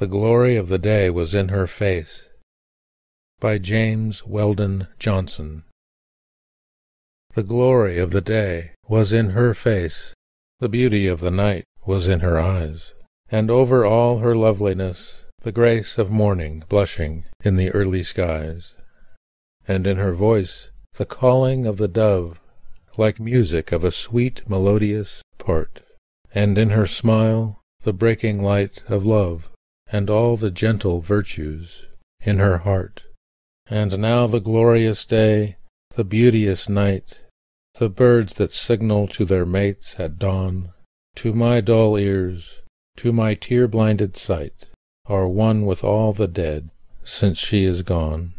the glory of the day was in her face. By James Weldon Johnson. The glory of the day was in her face, the beauty of the night was in her eyes, and over all her loveliness the grace of morning blushing in the early skies, and in her voice the calling of the dove, like music of a sweet melodious part, and in her smile the breaking light of love, and all the gentle virtues in her heart. And now the glorious day, the beauteous night, the birds that signal to their mates at dawn, to my dull ears, to my tear-blinded sight, are one with all the dead, since she is gone.